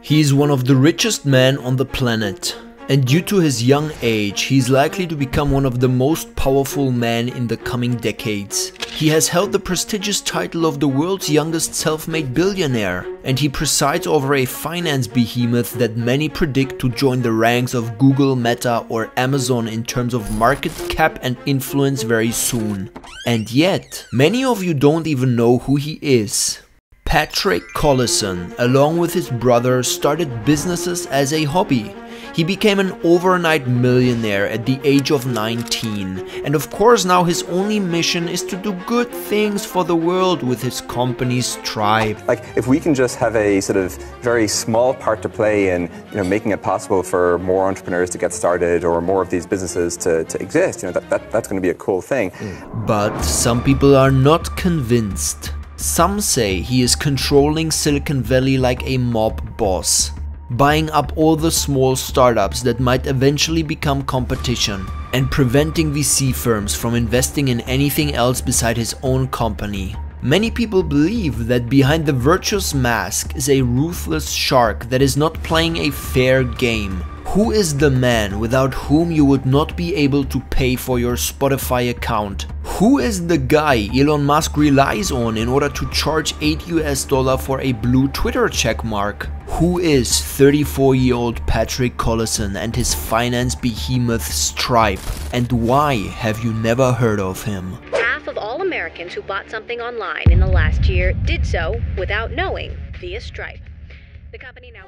He is one of the richest men on the planet. And due to his young age, he is likely to become one of the most powerful men in the coming decades. He has held the prestigious title of the world's youngest self-made billionaire, and he presides over a finance behemoth that many predict to join the ranks of Google, Meta or Amazon in terms of market cap and influence very soon. And yet, many of you don't even know who he is. Patrick Collison, along with his brother, started businesses as a hobby. He became an overnight millionaire at the age of 19, and of course now his only mission is to do good things for the world with his company Stripe. Like if we can just have a sort of very small part to play in, you know, making it possible for more entrepreneurs to get started or more of these businesses to, to exist, you know, that, that, that's going to be a cool thing. But some people are not convinced. Some say he is controlling Silicon Valley like a mob boss buying up all the small startups that might eventually become competition, and preventing VC firms from investing in anything else beside his own company. Many people believe that behind the virtuous mask is a ruthless shark that is not playing a fair game. Who is the man without whom you would not be able to pay for your Spotify account? Who is the guy Elon Musk relies on in order to charge 8 US dollar for a blue Twitter checkmark? Who is 34 year old Patrick Collison and his finance behemoth Stripe? And why have you never heard of him? Half of all Americans who bought something online in the last year did so without knowing via Stripe. The company now.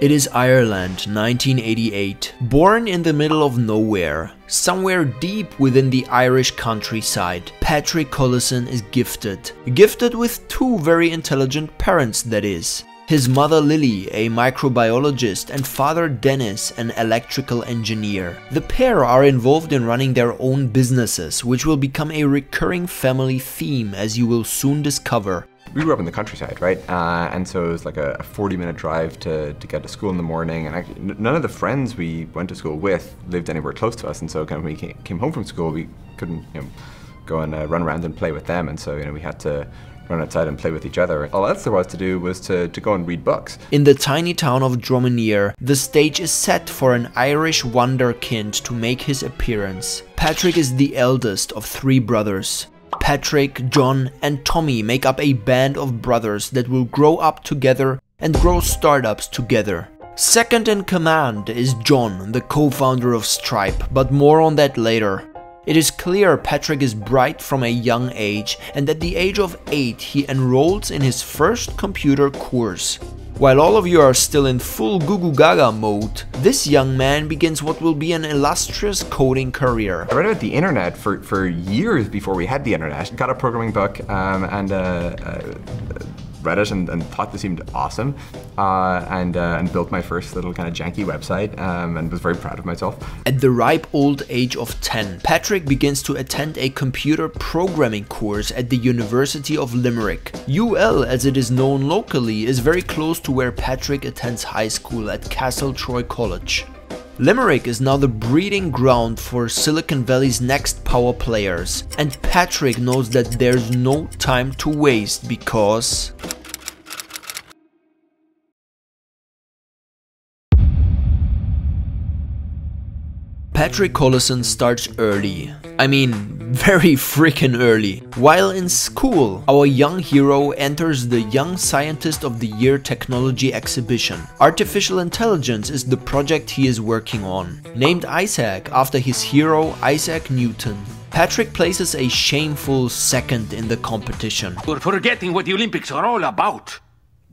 It is Ireland, 1988. Born in the middle of nowhere, somewhere deep within the Irish countryside, Patrick Collison is gifted. Gifted with two very intelligent parents, that is. His mother Lily, a microbiologist, and father Dennis, an electrical engineer. The pair are involved in running their own businesses, which will become a recurring family theme as you will soon discover. We grew up in the countryside, right? Uh, and so it was like a 40 minute drive to, to get to school in the morning. And none of the friends we went to school with lived anywhere close to us. And so when we came, came home from school, we couldn't you know, go and uh, run around and play with them. And so you know we had to run outside and play with each other. All else there was to do was to, to go and read books. In the tiny town of Dromineer, the stage is set for an Irish wonderkind to make his appearance. Patrick is the eldest of three brothers. Patrick, John, and Tommy make up a band of brothers that will grow up together and grow startups together. Second in command is John, the co-founder of Stripe, but more on that later. It is clear Patrick is bright from a young age and at the age of 8 he enrolls in his first computer course. While all of you are still in full Gugu Gaga mode, this young man begins what will be an illustrious coding career. I read about the internet for, for years before we had the internet. Got a programming book um, and uh, uh, read it and, and, thought this seemed awesome uh, and, uh, and built my first little kind of janky website um, and was very proud of myself. At the ripe old age of 10, Patrick begins to attend a computer programming course at the University of Limerick. UL, as it is known locally, is very close to where Patrick attends high school at Castle Troy College. Limerick is now the breeding ground for Silicon Valley's next power players, and Patrick knows that there's no time to waste because Patrick Collison starts early. I mean, very freaking early. While in school, our young hero enters the Young Scientist of the Year Technology exhibition. Artificial intelligence is the project he is working on. Named Isaac after his hero Isaac Newton. Patrick places a shameful second in the competition. You're forgetting what the Olympics are all about.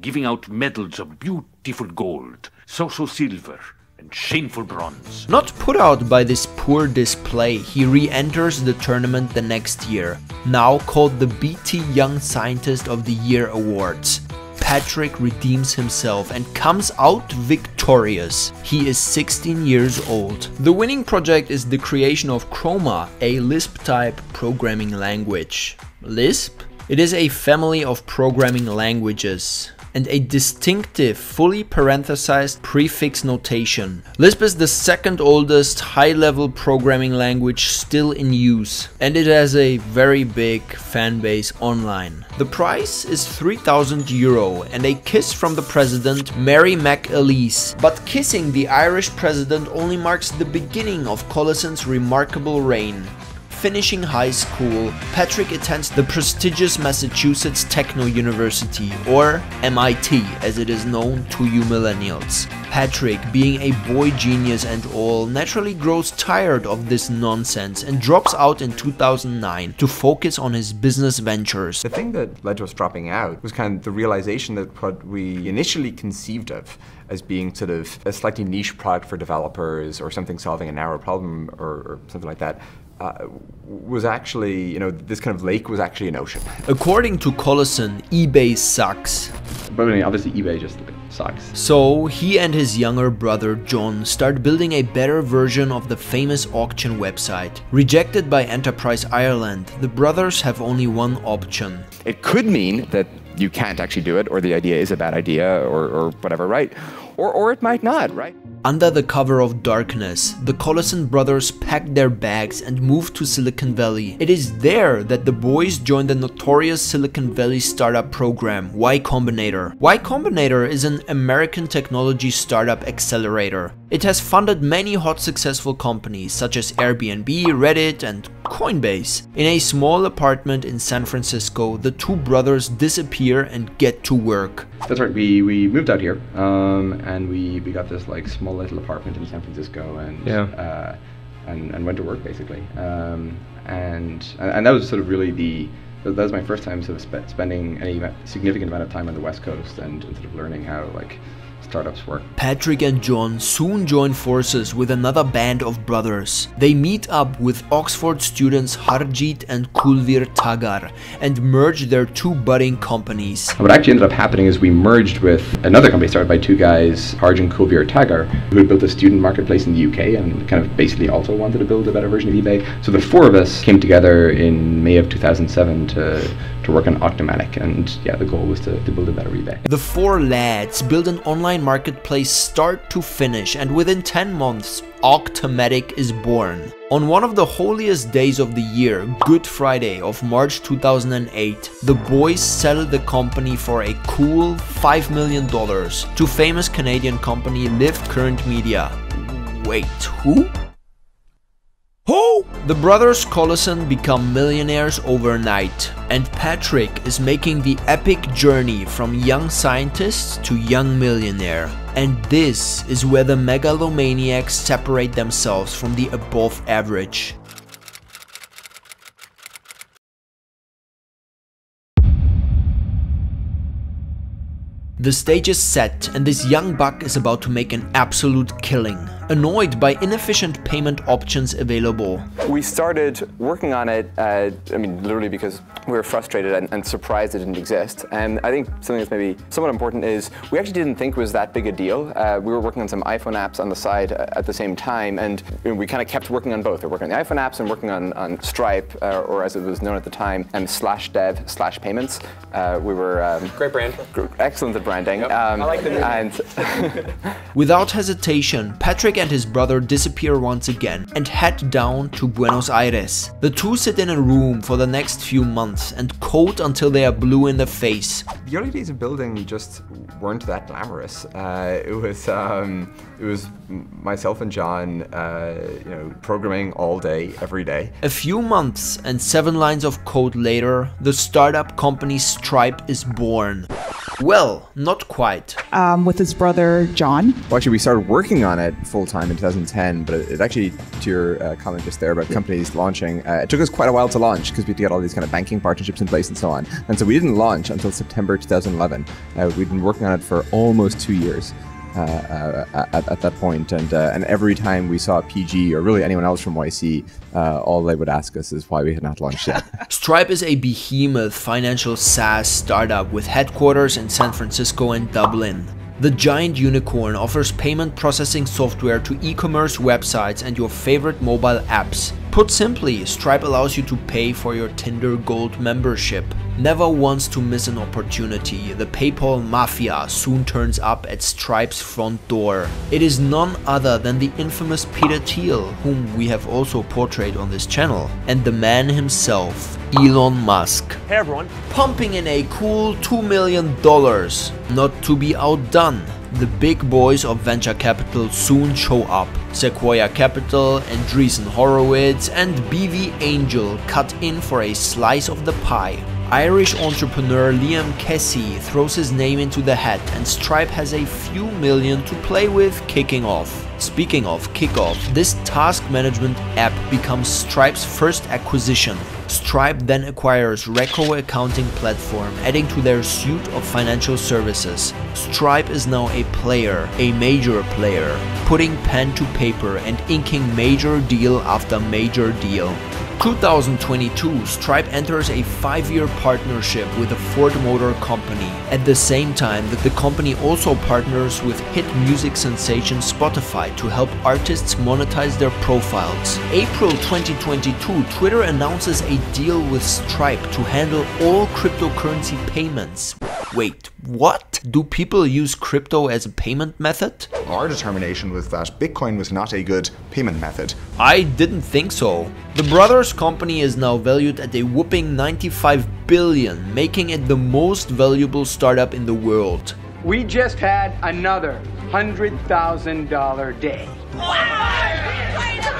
Giving out medals of beautiful gold, social silver, and shameful bronze. Not put out by this poor display, he re-enters the tournament the next year, now called the BT Young Scientist of the Year Awards. Patrick redeems himself and comes out victorious. He is 16 years old. The winning project is the creation of Croma, a Lisp-type programming language. Lisp? It is a family of programming languages and a distinctive, fully parenthesized prefix notation. Lisp is the second oldest high-level programming language still in use, and it has a very big fan base online. The price is 3000 euro and a kiss from the president Mary McAleese. But kissing the Irish president only marks the beginning of Collison's remarkable reign finishing high school, Patrick attends the prestigious Massachusetts Techno University, or MIT as it is known to you millennials. Patrick, being a boy genius and all, naturally grows tired of this nonsense and drops out in 2009 to focus on his business ventures. The thing that led to us dropping out was kind of the realization that what we initially conceived of as being sort of a slightly niche product for developers or something solving a narrow problem or, or something like that uh, was actually, you know, this kind of lake was actually an ocean. According to Collison, eBay sucks. But I mean, obviously eBay just sucks. So he and his younger brother John start building a better version of the famous auction website. Rejected by Enterprise Ireland, the brothers have only one option. It could mean that you can't actually do it, or the idea is a bad idea, or, or whatever, right? Or, or it might not, right? Under the cover of darkness, the Collison brothers packed their bags and moved to Silicon Valley. It is there that the boys joined the notorious Silicon Valley startup program, Y Combinator. Y Combinator is an American technology startup accelerator. It has funded many hot successful companies such as Airbnb, Reddit and Coinbase. In a small apartment in San Francisco, the two brothers disappear and get to work. That's right, we, we moved out here um, and we, we got this like small little apartment in San Francisco and yeah. uh, and, and went to work basically. Um, and, and that was sort of really the that was my first time sort of spe- spending any significant amount of time on the West Coast and, and sort of learning how like startups work. Patrick and John soon join forces with another band of brothers. They meet up with Oxford students Harjeet and Kulveer Taggar and merge their two budding companies. What actually ended up happening is we merged with another company started by two guys, Harj and Kulveer Taggar, who had built a student marketplace in the UK and kind of basically also wanted to build a better version of eBay. So the four of us came together in May of 2007 to, to work on Auctomatic and yeah, the goal was to, to build a better eBay. The four lads build an online marketplace start to finish and within 10 months, Auctomatic is born. On one of the holiest days of the year, Good Friday of March 2008, the boys sell the company for a cool $5 million to famous Canadian company Live Current Media. Wait, who? Who? The brothers Collison become millionaires overnight, and Patrick is making the epic journey from young scientist to young millionaire. And this is where the megalomaniacs separate themselves from the above average. The stage is set and this young buck is about to make an absolute killing annoyed by inefficient payment options available. We started working on it, uh, I mean, literally because we were frustrated and, and, surprised it didn't exist. And I think something that's maybe somewhat important is we actually didn't think it was that big a deal. Uh, we were working on some iPhone apps on the side uh, at the same time, and we kind of kept working on both. We were working on the iPhone apps and working on, on Stripe, uh, or as it was known at the time, um, slash dev slash payments. Uh, we were um, great brand, excellent at branding. Yep. Um, I like the. And Without hesitation, Patrick and his brother disappear once again and head down to Buenos Aires. The two sit in a room for the next few months and code until they are blue in the face. The early days of building just weren't that glamorous. Uh, it was um, it was myself and John, uh, you know, programming all day, every day. A few months and seven lines of code later, the startup company Stripe is born. Well, not quite. Um, with his brother John. Well, actually, we started working on it full time in 2010, but it, it actually, to your uh, comment just there about companies launching, uh, it took us quite a while to launch because we had to get all these kind of banking partnerships in place and so on. And so we didn't launch until September 2011. Uh, we'd been working on it for almost two years. Uh, uh, at, at, that point, and uh, and every time we saw PG or really anyone else from YC, uh, all they would ask us is why we had not launched yet. Stripe is a behemoth financial SaaS startup with headquarters in San Francisco and Dublin. The giant unicorn offers payment processing software to e-commerce websites and your favorite mobile apps Put simply, Stripe allows you to pay for your Tinder Gold membership. Never wants to miss an opportunity, the PayPal Mafia soon turns up at Stripe's front door. It is none other than the infamous Peter Thiel, whom we have also portrayed on this channel, and the man himself, Elon Musk. Hey everyone. Pumping in a cool $2 million. Not to be outdone, the big boys of venture capital soon show up. Sequoia Capital, Andreessen Horowitz and BV Angel cut in for a slice of the pie. Irish entrepreneur Liam Casey throws his name into the hat and Stripe has a few million to play with kicking off. Speaking of kickoff, this task management app becomes Stripe's first acquisition. Stripe then acquires Recko accounting platform, adding to their suite of financial services. Stripe is now a player, a major player, putting pen to paper and inking major deal after major deal. 2022, Stripe enters a five-year partnership with the Ford Motor Company. At the same time, the company also partners with hit music sensation Spotify to help artists monetize their profiles. April 2022, Twitter announces a deal with Stripe to handle all cryptocurrency payments. Wait, what? Do people use crypto as a payment method? Our determination was that Bitcoin was not a good payment method. I didn't think so. The brothers company is now valued at a whooping 95 billion, making it the most valuable startup in the world. We just had another $100,000 day.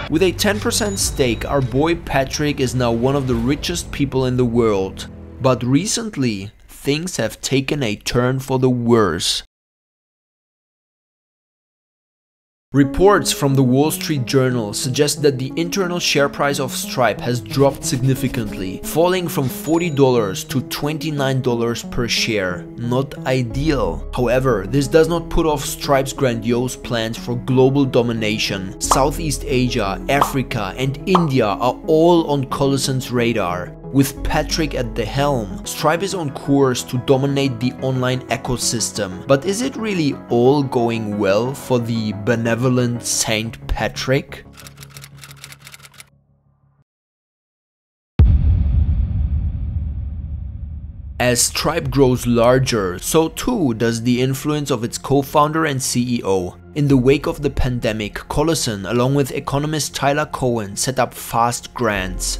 With a 10% stake, our boy Patrick is now one of the richest people in the world. But recently, things have taken a turn for the worse. Reports from the Wall Street Journal suggest that the internal share price of Stripe has dropped significantly, falling from $40 to $29 per share. Not ideal. However, this does not put off Stripe's grandiose plans for global domination. Southeast Asia, Africa and India are all on Collison's radar. With Patrick at the helm, Stripe is on course to dominate the online ecosystem. But is it really all going well for the benevolent Saint Patrick? As Stripe grows larger, so too does the influence of its co-founder and CEO. In the wake of the pandemic, Collison, along with economist Tyler Cowen, set up Fast Grants.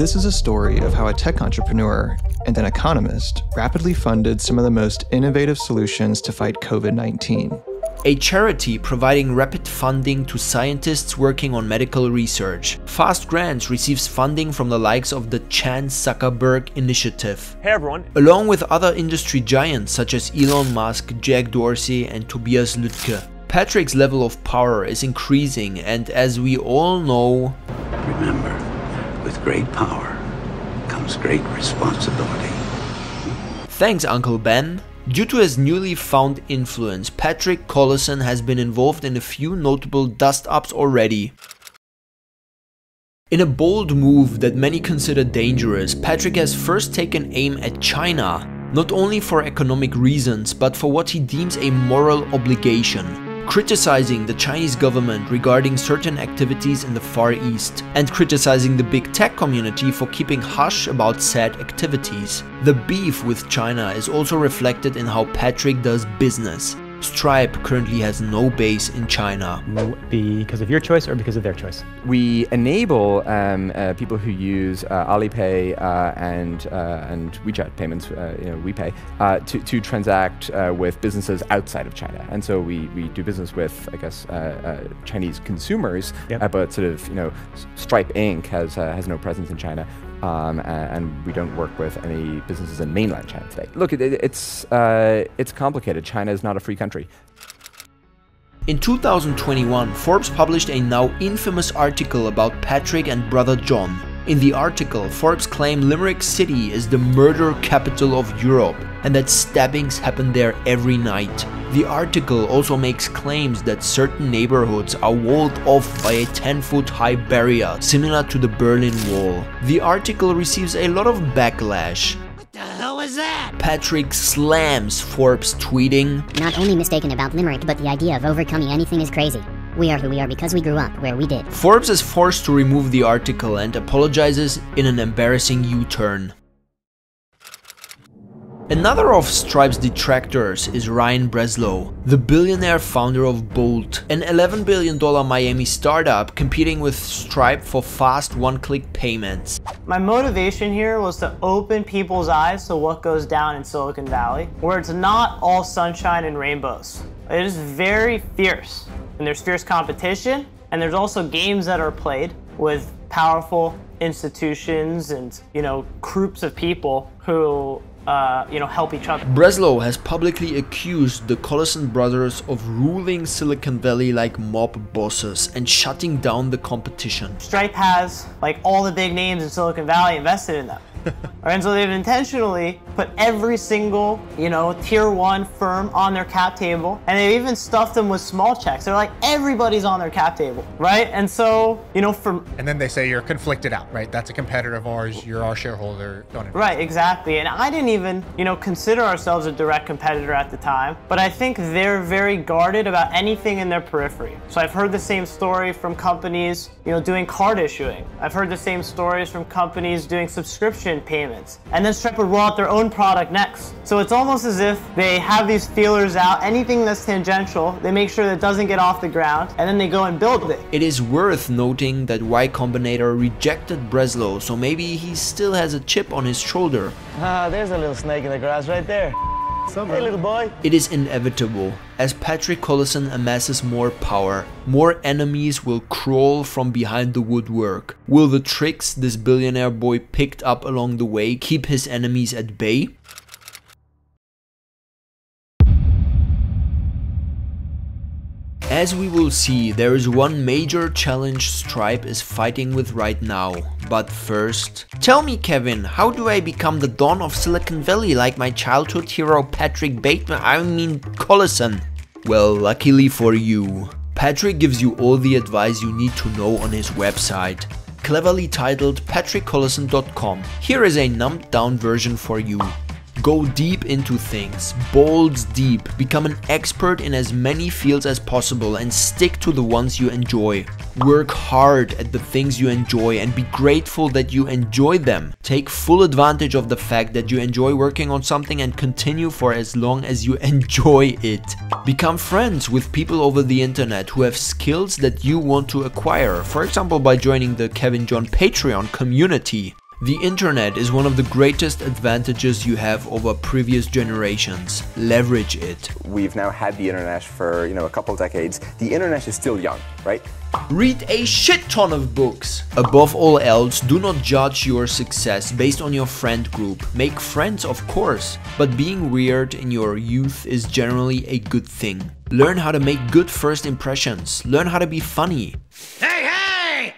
This is a story of how a tech entrepreneur and an economist rapidly funded some of the most innovative solutions to fight COVID 19. A charity providing rapid funding to scientists working on medical research. Fast Grants receives funding from the likes of the Chan Zuckerberg Initiative. Hey everyone. Along with other industry giants such as Elon Musk, Jack Dorsey and Tobias Lütke. Patrick's level of power is increasing and as we all know... Remember, great power comes great responsibility. Thanks, Uncle Ben. Due to his newly found influence, Patrick Collison has been involved in a few notable dust-ups already. In a bold move that many consider dangerous, Patrick has first taken aim at China, not only for economic reasons, but for what he deems a moral obligation criticizing the Chinese government regarding certain activities in the Far East, and criticizing the big tech community for keeping hush about said activities. The beef with China is also reflected in how Patrick does business. Stripe currently has no base in China. Because of your choice or because of their choice? We enable um, uh, people who use uh, Alipay uh, and uh, and WeChat payments, uh, you know, WePay, uh, to, to transact with businesses outside of China. And so we, we do business with, I guess, Chinese consumers, yep. but sort of, you know, Stripe Inc. has has no presence in China um, and we don't work with any businesses in mainland China today. Look, it, it's, uh, it's complicated. China is not a free country. In 2021, Forbes published a now infamous article about Patrick and brother John. In the article, Forbes claimed Limerick City is the murder capital of Europe and that stabbings happen there every night. The article also makes claims that certain neighborhoods are walled off by a 10 foot high barrier similar to the Berlin Wall. The article receives a lot of backlash. What the hell was that? Patrick slams Forbes tweeting, Not only mistaken about Limerick, but the idea of overcoming anything is crazy. We are who we are because we grew up where we did. Forbes is forced to remove the article and apologizes in an embarrassing U-turn. Another of Stripe's detractors is Ryan Breslow, the billionaire founder of Bolt, an $11 billion Miami startup competing with Stripe for fast one-click payments. My motivation here was to open people's eyes to what goes down in Silicon Valley, where it's not all sunshine and rainbows. It is very fierce, and there's fierce competition, and there's also games that are played with powerful institutions and, you know, groups of people who uh, you know, help each other. Breslow has publicly accused the Collison brothers of ruling Silicon Valley like mob bosses and shutting down the competition. Stripe has like all the big names in Silicon Valley invested in them. And so they've intentionally put every single, you know, tier one firm on their cap table, and they've even stuffed them with small checks. They're like, everybody's on their cap table, right? And so, you know, from and then they say you're conflicted out, right? That's a competitor of ours. You're our shareholder. Don't invest. Right, exactly. And I didn't even, you know, consider ourselves a direct competitor at the time, but I think they're very guarded about anything in their periphery. So I've heard the same story from companies, you know, doing card issuing. I've heard the same stories from companies doing subscription payments. And then Stripe would roll out their own product next. So it's almost as if they have these feelers out, anything that's tangential, they make sure that it doesn't get off the ground, and then they go and build it. It is worth noting that Y Combinator rejected Breslow, so maybe he still has a chip on his shoulder. Ah, there's a little snake in the grass right there. Hey, little boy. It is inevitable. As Patrick Collison amasses more power, more enemies will crawl from behind the woodwork. Will the tricks this billionaire boy picked up along the way keep his enemies at bay? As we will see, there is one major challenge Stripe is fighting with right now. But first, tell me Kevin, how do I become the Don of Silicon Valley like my childhood hero Patrick Bateman, I mean Collison? Well, luckily for you, Patrick gives you all the advice you need to know on his website, cleverly titled patrickcollison.com. Here is a numbed down version for you. Go deep into things, balls deep, become an expert in as many fields as possible and stick to the ones you enjoy. Work hard at the things you enjoy and be grateful that you enjoy them. Take full advantage of the fact that you enjoy working on something and continue for as long as you enjoy it. Become friends with people over the internet who have skills that you want to acquire, for example by joining the Kevin Jon Patreon community. The internet is one of the greatest advantages you have over previous generations. Leverage it. We've now had the internet for, you know, a couple decades. The internet is still young, right? Read a shit ton of books. Above all else, do not judge your success based on your friend group. Make friends, of course, but being weird in your youth is generally a good thing. Learn how to make good first impressions. Learn how to be funny. Hey, hey!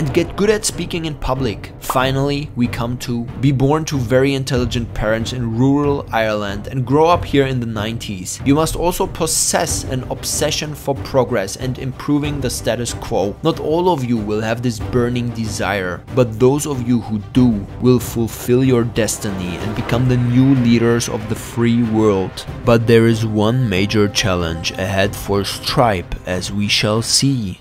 And get good at speaking in public. Finally, we come to be born to very intelligent parents in rural Ireland and grow up here in the 90s. You must also possess an obsession for progress and improving the status quo. Not all of you will have this burning desire, but those of you who do will fulfill your destiny and become the new leaders of the free world. But there is one major challenge ahead for Stripe as we shall see.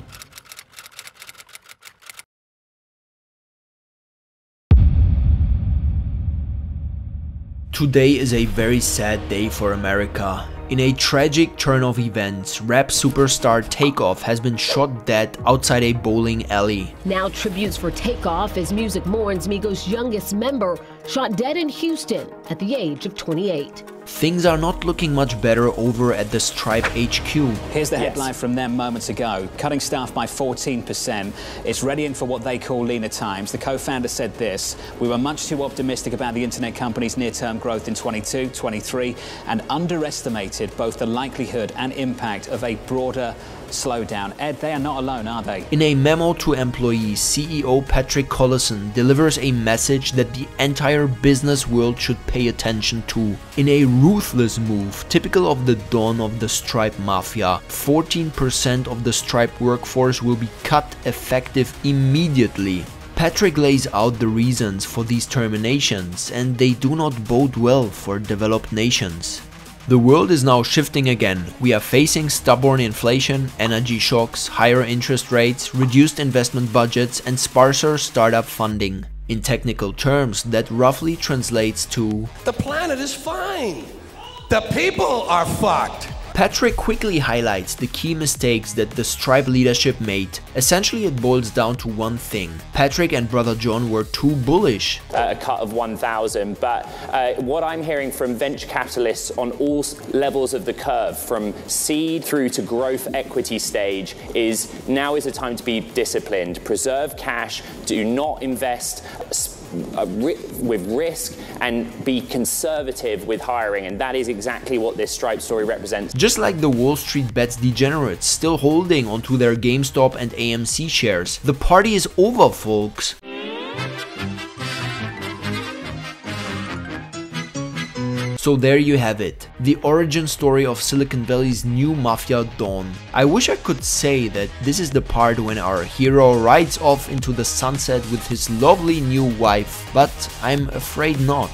Today is a very sad day for America. In a tragic turn of events, rap superstar Takeoff has been shot dead outside a bowling alley. Now tributes for Takeoff as music mourns Migos' youngest member, shot dead in Houston at the age of 28. Things are not looking much better over at the Stripe HQ. Here's the headline from them moments ago. Cutting staff by 14%. It's readying for what they call leaner times. The co-founder said this, we were much too optimistic about the internet company's near-term growth in 22, 23 and underestimated both the likelihood and impact of a broader slowdown. Ed, they are not alone, are they? In a memo to employees, CEO Patrick Collison delivers a message that the entire business world should pay attention to. In a ruthless move, typical of the don of the Stripe Mafia, 14% of the Stripe workforce will be cut effective immediately. Patrick lays out the reasons for these terminations and they do not bode well for developed nations. The world is now shifting again. We are facing stubborn inflation, energy shocks, higher interest rates, reduced investment budgets, and sparser startup funding. In technical terms, that roughly translates to The planet is fine. The people are fucked. Patrick quickly highlights the key mistakes that the Stripe leadership made. Essentially, it boils down to one thing. Patrick and brother John were too bullish. Uh, a cut of 1,000, but uh, what I'm hearing from venture capitalists on all levels of the curve, from seed through to growth equity stage, is now is the time to be disciplined. Preserve cash, do not invest uh, with risk and be conservative with hiring and that is exactly what this Stripe story represents. Just like the Wall Street bets degenerates still holding onto their GameStop and AMC shares, the party is over folks. So there you have it, the origin story of Silicon Valley's new mafia don. I wish I could say that this is the part when our hero rides off into the sunset with his lovely new wife, but I'm afraid not.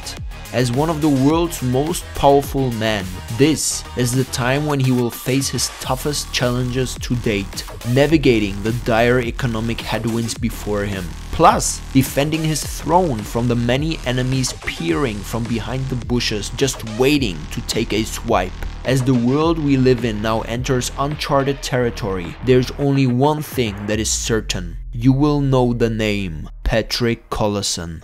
As one of the world's most powerful men, this is the time when he will face his toughest challenges to date, navigating the dire economic headwinds before him, plus defending his throne from the many enemies peering from behind the bushes just waiting to take a swipe. As the world we live in now enters uncharted territory, there's only one thing that is certain. You will know the name Patrick Collison.